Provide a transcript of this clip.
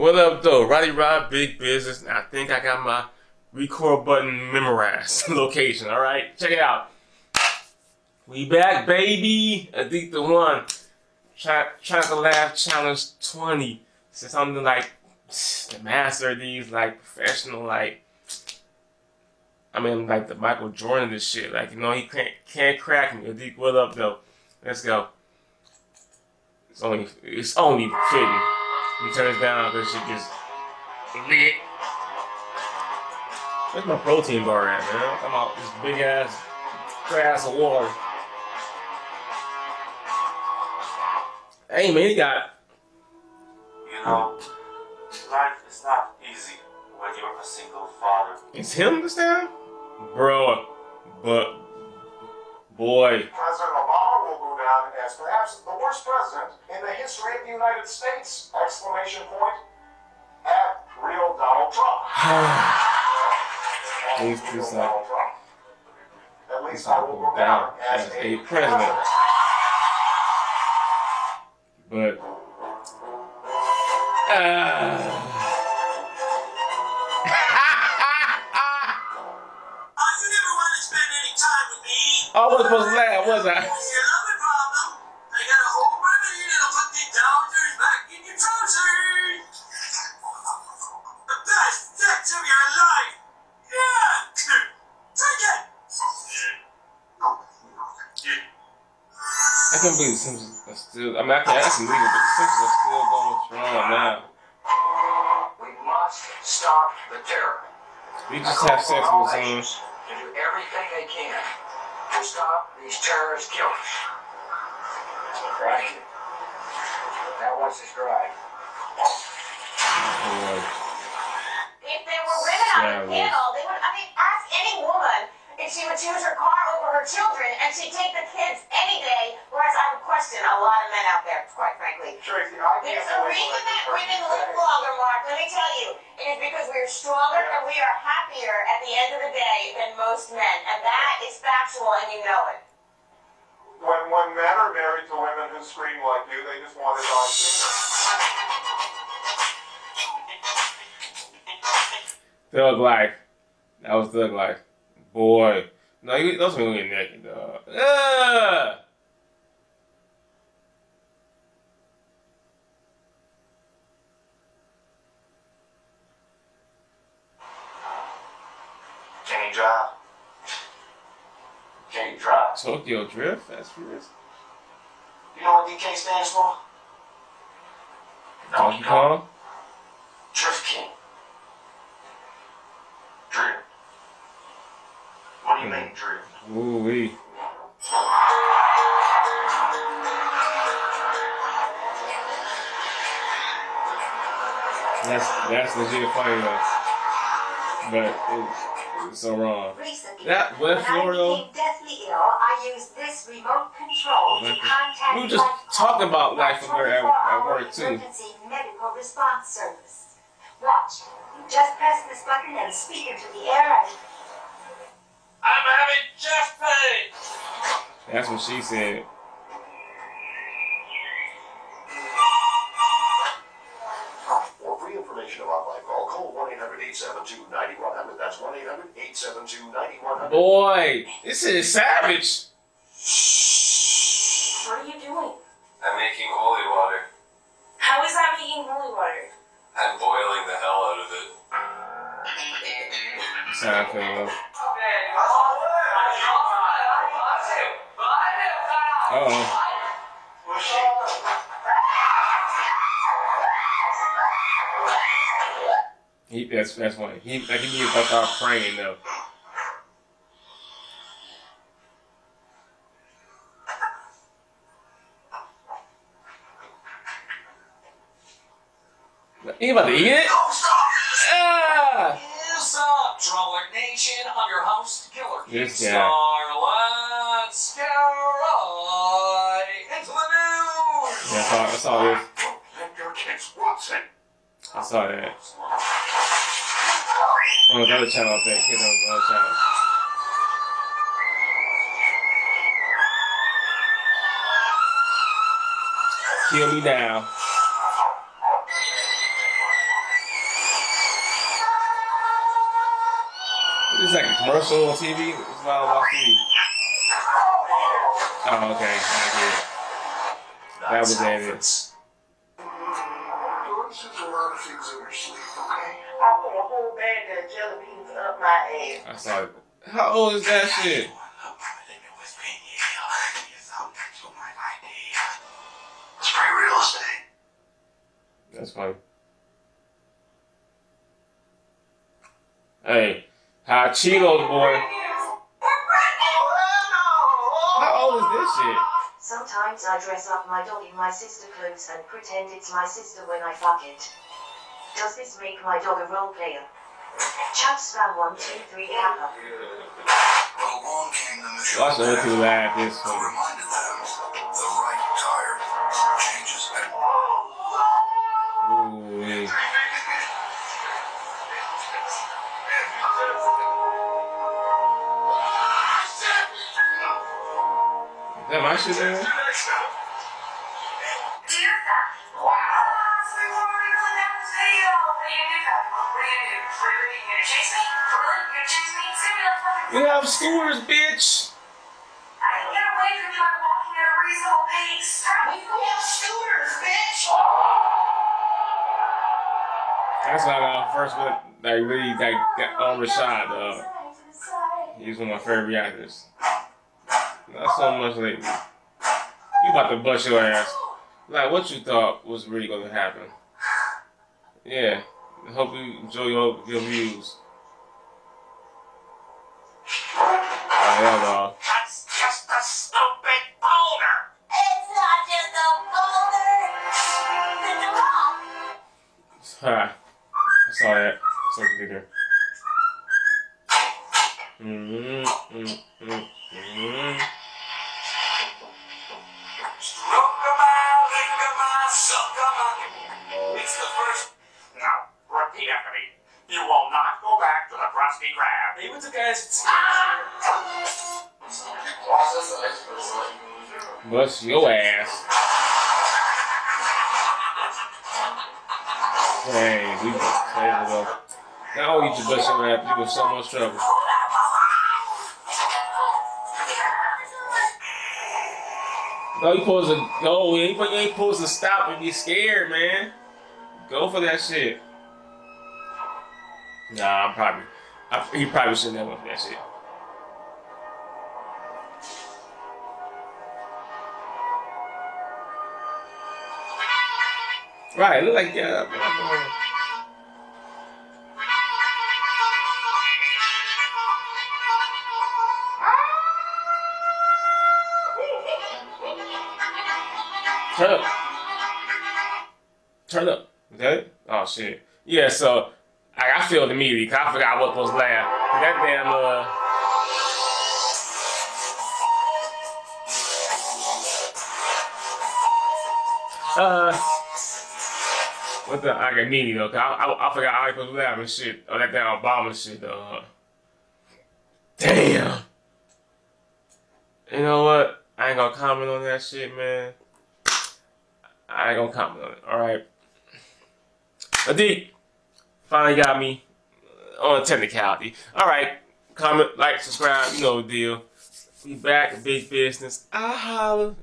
What up, though? Roddy Rod, Big Business. I think I got my record button memorized location. All right, check it out. We back, baby. Adik the one. Try, try to laugh challenge 20. So something like the master these, like professional, like I mean, like the Michael Jordan this shit. Like you know, he can't can't crack me. Adik, what up, though? Let's go. It's only it's only fitting. He turns down because shit gets lit. Where's my protein bar at, man? Come out this big ass glass of water. Hey man, he got You know, life is not easy when you're a single father. it's him this time, bro. But boy, President Obama will go down as perhaps the worst president in the history of the United States! Exclamation point. At real Donald Trump. He's Real just Donald like- Trump. At least I will go down as a president. But uh, Oh, you never want to spend any time with me. I wasn't supposed to laugh, was I? I can't believe the Simpsons are still. I mean, I can, I can believe it, but the Simpsons are still going strong now. We must stop the terror. We just have sex All with someone. to do everything they can to stop these terrorist killers. Right? Now what's this drive? If they were women on the Yeah, panel, they would, I mean, ask any woman if she would choose her car over her children and she'd take the kids any day, whereas I would question a lot of men out there, quite frankly. Tracy, I There's a reason that women live longer, Mark. Let me tell you. It is because we are stronger and we are happier at the end of the day than most men. And that is factual and you know it. When, when men are married to women who scream like you, they just want to die sooner. Thug life. That was thug life. Boy. No, you, those people get naked, dog. Ugh. Ah! Can he drive? Can he drive? Tokyo Drift? That's furious. You know what DK stands for? Donkey Kong? Drift King. Drift. What do you mean, drift? Ooh wee. That's that's legit funny though. But it's, it's so wrong. Recently, That when West I Florida. deathly ill, I used this remote control to contact We were just Life talking about life Life up there at, 24 at work too. Emergency medical response service. Watch. You just press this button and speak into the air and I'm having chest pain. That's what she said. Boy, this is savage. What are you doing? I'm making holy water. How is that making holy water? I'm boiling the hell out of it. Seinfeld. Uh oh. He, that's that's funny. He like he needs to start praying though. About to eat it? Ah! Is up, Nation? I'm your host, Killer This King guy. Let's get right into the news. Yeah, I saw, I saw this. Let your kids watch it. I saw that. On the other channel, I think. Hit on the other channel. Kill me now. This like a commercial on TV. This is why I watch TV. Oh, okay. I get it. That was how it. it's- Don't a lot of things in your sleep, okay? I put a whole bag of jelly beans up my ass. Saw it. How old is that shit? It's free real estate. That's fine. Hey, how Cheetos boy. How old is this shit? Sometimes I dress up my dog in my sister clothes and pretend it's my sister when I fuck it. Does this make my dog a role player? Chat spam one two three kappa. Well, along came the mission Watch the other people laugh this one. Fucking. We have scooters, bitch. I can get away from you by walking at a reasonable pace. We have scooters, bitch. That's I got first with like really like got on Rashad. Uh, he's one of my favorite reactors. Not so much lately. You about to bust your ass. Like what you thought was really gonna happen. Yeah. Hope you enjoy your your views. Oh hell no. That's just a stupid boulder. It's not just a boulder. It's a rock. Ha. I saw that. You there. Was the guys. Bust your ass. Hey, we there we go. Now you just bust your ass. You in so much trouble. No, you supposed to go. You ain't, you ain't supposed to stop and be scared, man. Go for that shit. Nah, I'm probably. I, he probably shouldn't have went for that shit. Right, look like uh, Turn up. Turn up. Okay? Oh shit. Yeah, so feel immediately 'cause I forgot what was laugh. That damn uh uh what the I got meaning though, 'cause I, I, I forgot I was to laugh and shit. Oh that damn Obama shit though. Damn. You know what? I ain't gonna comment on that shit, man. I ain't gonna comment on it. Alright. Adik finally got me on technicality. Alright. Comment, like, subscribe, you know the deal. We back big business. I holla.